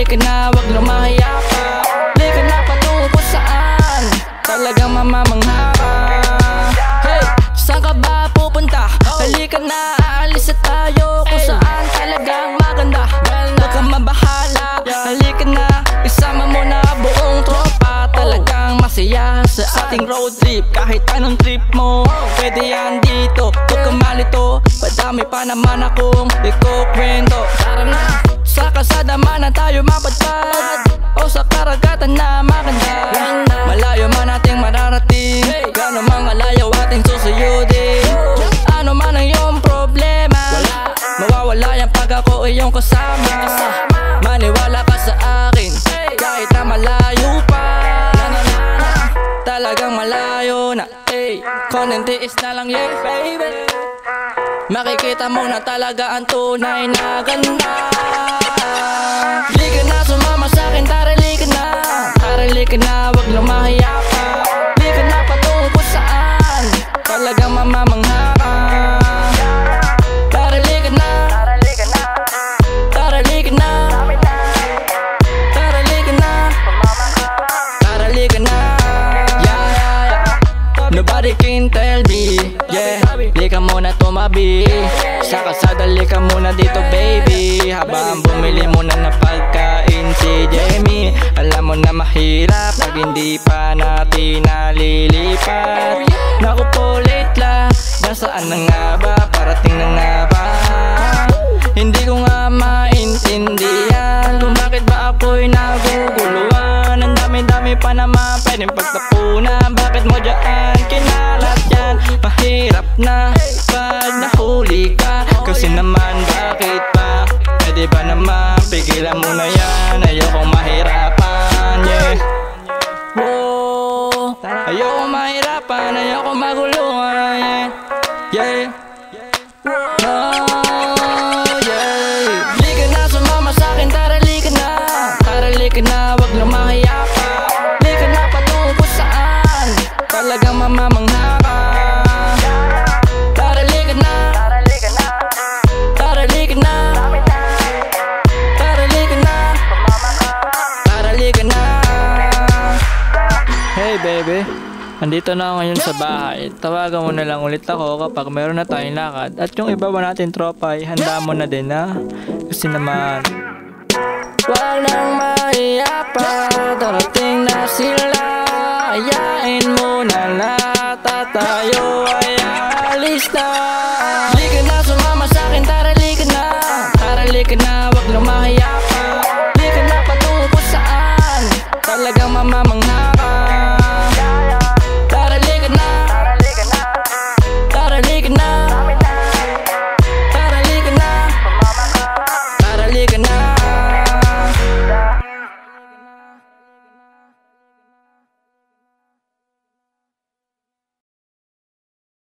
Halika na, wag na pa Halika na patungo kung saan. Talagang mamamangha pa Hey, saan ka ba pupunta? Halika na, aalis na tayo Kung saan talagang maganda. Huwag kang mabahala. Halika na, isama mo na buong tropa. Talagang masaya sa ating road trip. Kahit anong trip mo, pwede yan dito. Huwag kang malito, madami pa naman akong ikukwento. Kasada man na tayo mapadpad O sa karagatan na maganda Malayo man ating mararating. Gano'n mga layo ating susuyudin. Ano man ang iyong problema Mawawala yan pag ako iyong kasama. Maniwala ka sa akin Kahit na malayo pa. Talagang malayo na Ey, konting tiis na lang yeah baby. Makikita mo na talaga ang tunay na ganda ka na, wag lang mahiya pa Di ka na patungo kung saan. Talagang mamamangha ka. Tarili ka na. Tarili ka na. Tarili ka na. Tarili ka na. Yeah, yeah, yeah. Nobody can tell me. Yeah, di ka muna tumabi. Sa kasada, ka muna dito baby hindi pa natin nalilipat. Naku po late la, nasaan na nga ba? Parating na nga ba? Hindi ko nga maintindihan Kung bakit ba ako'y naguguluhan. Ang dami-dami pa naman pwedeng pagtapunan. Bakit mo dyan kinalat yan? Mahirap na pag nahuli ayoko maguluhan Yeah, yeah Nandito na ako ngayon sa bahay. Tawagan mo na lang ulit ako kapag meron na tayong lakad. At yung iba ba natin tropa ay handa mo na din ha. Kasi naman... Walang maiya pa, darating na sila. Ayain mo na lahat at tayo ay alis na. Di ka na sumama sa akin, tarali ka na. Tarali ka na, wag lang mahiya pa. Di ka na patungo kung saan. Talagang mamamangha